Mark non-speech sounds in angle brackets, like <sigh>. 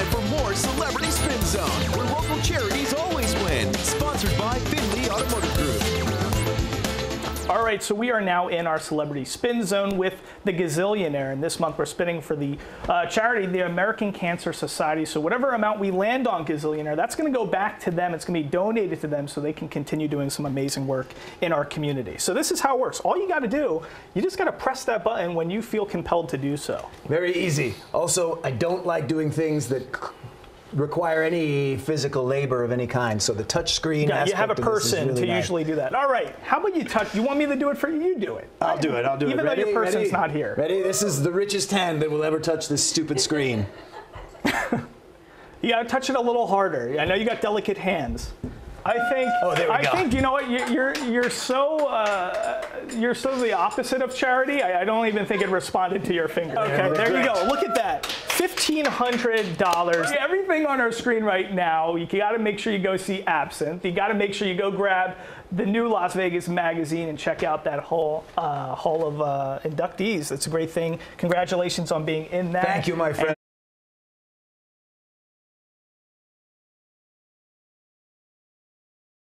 time for more Celebrity Spin Zone, where local charities always win. Sponsored by. All right, so we are now in our celebrity spin zone with the Gazillionaire, and this month we're spinning for the uh, charity, the American Cancer Society. So whatever amount we land on Gazillionaire, that's going to go back to them. It's going to be donated to them so they can continue doing some amazing work in our community. So this is how it works. All you got to do, you just got to press that button when you feel compelled to do so. Very easy. Also, I don't like doing things that require any physical labor of any kind. So the touch screen Yeah, you aspect have a of this is person really to nice. usually do that. All right, how about you touch? You want me to do it for you? You do it. I'll do it. I'll do Even it. though Ready? your person's Ready? not here. Ready? This is the richest hand that will ever touch this stupid screen. <laughs> You got to touch it a little harder. I know you got delicate hands. I think. Oh, there we I go. think you know what you- you're you're so uh, you're so the opposite of charity. I, I don't even think it responded to your finger. Okay, there you go. Look at that. Fifteen hundred dollars. Everything on our screen right now. You got to make sure you go see Absinthe. You got to make sure you go grab the new Las Vegas magazine and check out that whole uh, hall of uh, inductees. That's a great thing. Congratulations on being in that. Thank you, my friend.